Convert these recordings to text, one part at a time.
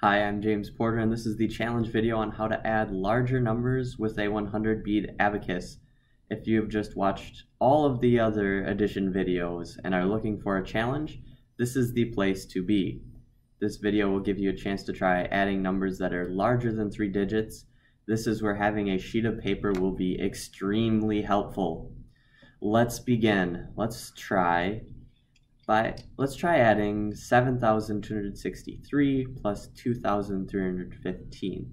Hi, I'm James Porter and this is the challenge video on how to add larger numbers with a 100 bead abacus. If you've just watched all of the other addition videos and are looking for a challenge, this is the place to be. This video will give you a chance to try adding numbers that are larger than three digits. This is where having a sheet of paper will be extremely helpful. Let's begin. Let's try by let's try adding 7,263 plus 2,315.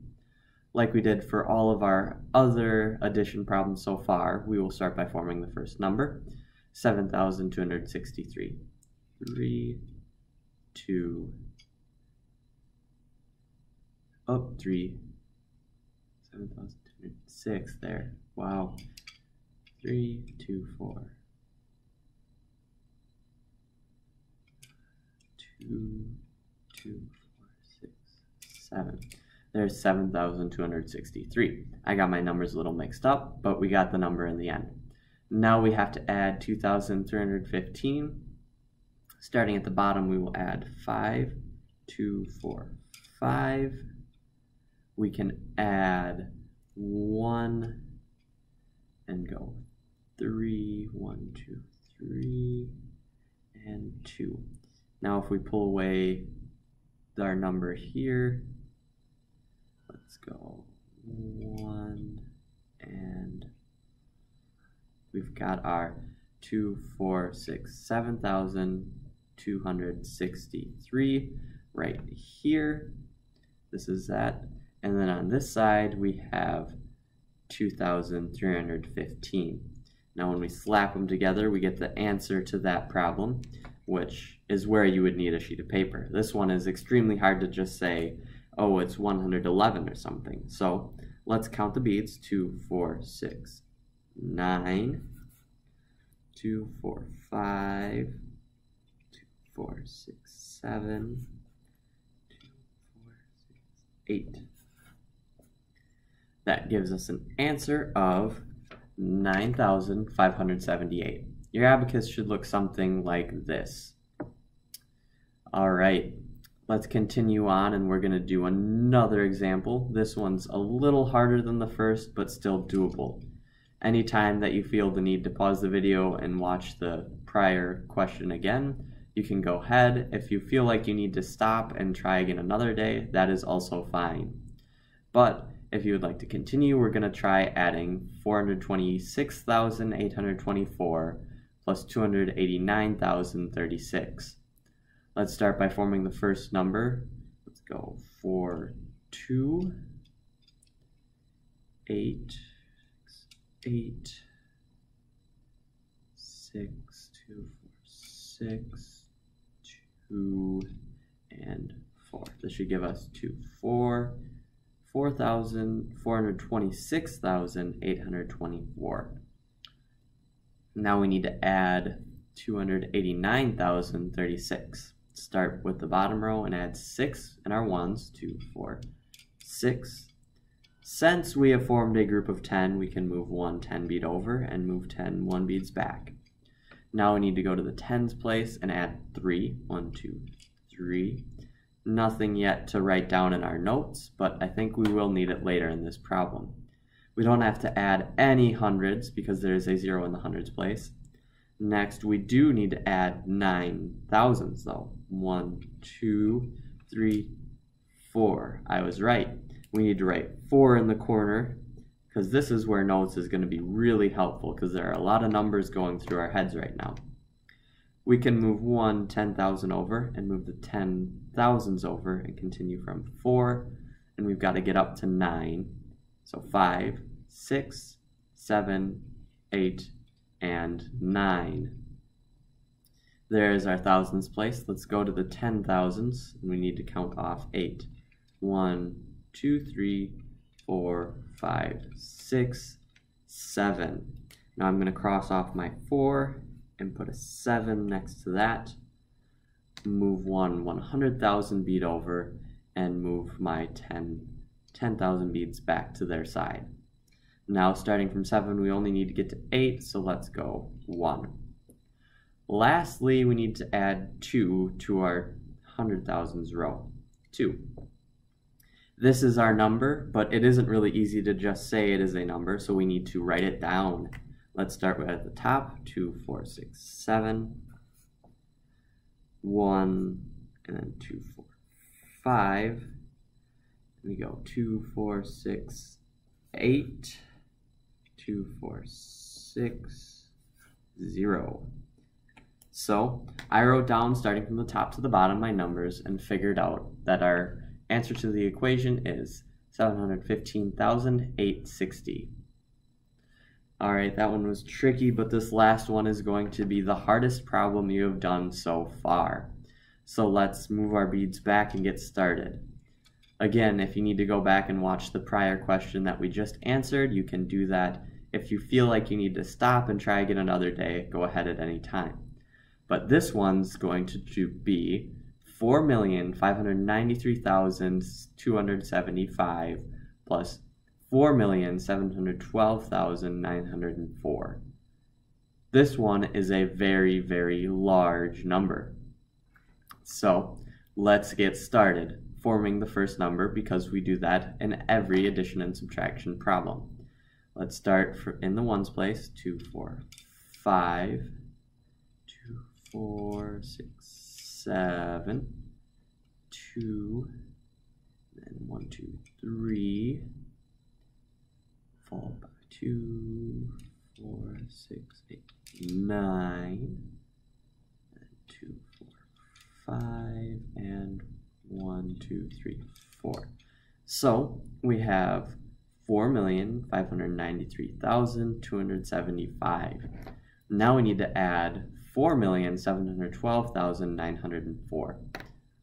Like we did for all of our other addition problems so far, we will start by forming the first number, 7,263. 3, 2, oh, 3, 7,206 there. Wow. 3, 2, 4. Two, two, four, six, seven. There's 7,263. I got my numbers a little mixed up, but we got the number in the end. Now we have to add 2,315. Starting at the bottom, we will add 5, 2, 4, 5. We can add 1 and go 3, 1, 2, 3, and 2. Now if we pull away our number here, let's go one and we've got our two, four, six, seven thousand two hundred sixty-three right here. This is that. And then on this side we have 2,315. Now when we slap them together, we get the answer to that problem which is where you would need a sheet of paper. This one is extremely hard to just say, oh, it's 111 or something. So let's count the beads. 2, 4, 6, 9, 2, 4, 5, 2, 4, 6, 7, 2, 4, 6, 8. That gives us an answer of 9,578. Your abacus should look something like this. All right, let's continue on and we're gonna do another example. This one's a little harder than the first, but still doable. Anytime that you feel the need to pause the video and watch the prior question again, you can go ahead. If you feel like you need to stop and try again another day, that is also fine. But if you would like to continue, we're gonna try adding 426,824 plus 289,036. Let's start by forming the first number. Let's go 4, 2, 8, 8, 6, 2, 4, 6, 2, and 4. This should give us 2, 4, 4,426,824. Now we need to add 289,036. Start with the bottom row and add 6 in our ones, 2, 4, 6. Since we have formed a group of 10, we can move one 10 bead over and move 10 1 beads back. Now we need to go to the tens place and add 3. 1, 2, 3. Nothing yet to write down in our notes, but I think we will need it later in this problem. We don't have to add any hundreds because there is a zero in the hundreds place. Next, we do need to add nine thousands though. One, two, three, four. I was right. We need to write four in the corner because this is where notes is going to be really helpful because there are a lot of numbers going through our heads right now. We can move one 10,000 over and move the 10,000s over and continue from 4 and we've got to get up to 9 so five, six, seven, eight, and 9. There's our thousands place. Let's go to the ten thousands, and we need to count off 8. 1, 2, 3, 4, 5, 6, 7. Now I'm going to cross off my 4 and put a 7 next to that. Move one 100,000 bead over and move my 10 10,000 beads back to their side. Now starting from 7 we only need to get to 8 so let's go 1. Lastly we need to add 2 to our hundred thousands row. 2. This is our number, but it isn't really easy to just say it is a number, so we need to write it down. Let's start with at the top, 2, 4, 6, 7, 1, and then 2, 4, 5. We go 2, 4, 6, 8, 2, 4, 6, 0. So I wrote down, starting from the top to the bottom, my numbers and figured out that our answer to the equation is 715,860. All right, that one was tricky, but this last one is going to be the hardest problem you have done so far. So let's move our beads back and get started. Again, if you need to go back and watch the prior question that we just answered, you can do that. If you feel like you need to stop and try again another day, go ahead at any time. But this one's going to be 4,593,275 plus 4,712,904. This one is a very, very large number. So let's get started forming the first number because we do that in every addition and subtraction problem. Let's start in the ones place, 2, 4, 5, 2, 4, 6, 7, 2, then 1, 2, 3, followed by 2, 4, 6, 8, 9, 2, 4, 5, and 1, 2, 3, 4. So we have 4,593,275. Now we need to add 4,712,904.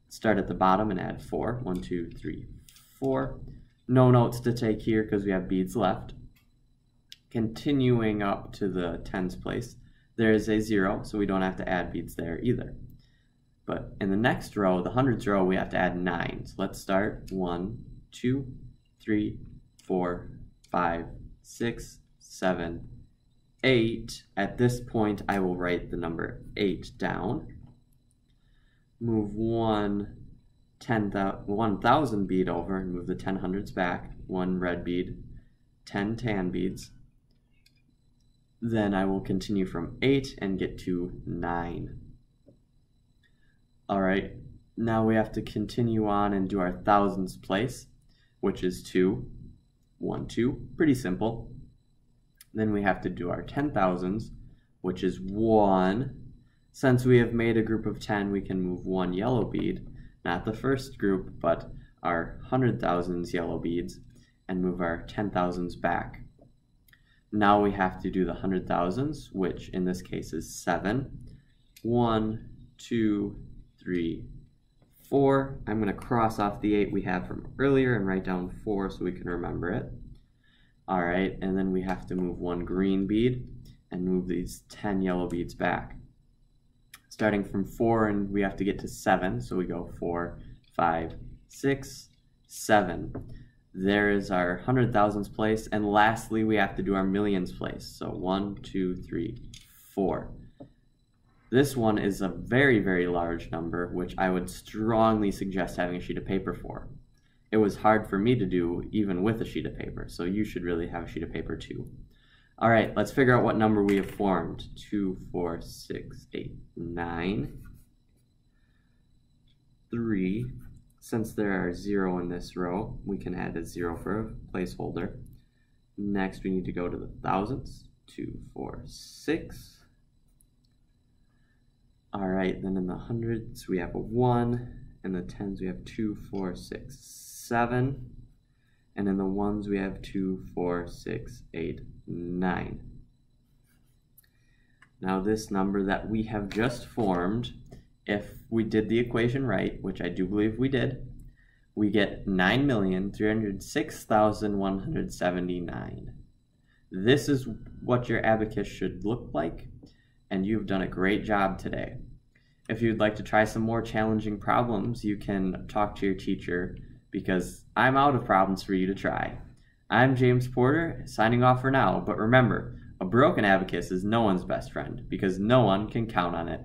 Start at the bottom and add 4. 1, 2, 3, 4. No notes to take here because we have beads left. Continuing up to the tens place, there is a 0, so we don't have to add beads there either. But in the next row, the hundreds row, we have to add 9. So let's start 1, 2, 3, 4, 5, 6, 7, 8. At this point, I will write the number 8 down. Move one 1,000 bead over and move the 10 hundreds back. One red bead, 10 tan beads. Then I will continue from 8 and get to 9. Alright, now we have to continue on and do our thousands place, which is 2. 1, 2. Pretty simple. Then we have to do our ten thousands, which is 1. Since we have made a group of 10, we can move one yellow bead, not the first group, but our hundred thousands yellow beads, and move our ten thousands back. Now we have to do the hundred thousands, which in this case is 7. 1, 2, 3, 4. I'm going to cross off the 8 we had from earlier and write down 4 so we can remember it. All right, and then we have to move one green bead and move these 10 yellow beads back. Starting from 4 and we have to get to 7, so we go four, five, six, seven. There is our hundred thousands place, and lastly we have to do our millions place. So one, two, three, four. This one is a very, very large number, which I would strongly suggest having a sheet of paper for it was hard for me to do even with a sheet of paper. So you should really have a sheet of paper too. All right, let's figure out what number we have formed. Two, four, six, eight, nine, three. Since there are zero in this row, we can add a zero for a placeholder. Next, we need to go to the thousands. Two, four, six. All right, then in the hundreds, we have a one. In the tens, we have two, four, six, 7. And in the ones, we have 2, 4, 6, 8, 9. Now this number that we have just formed, if we did the equation right, which I do believe we did, we get 9,306,179. This is what your abacus should look like, and you've done a great job today. If you'd like to try some more challenging problems, you can talk to your teacher because I'm out of problems for you to try. I'm James Porter, signing off for now, but remember, a broken abacus is no one's best friend because no one can count on it.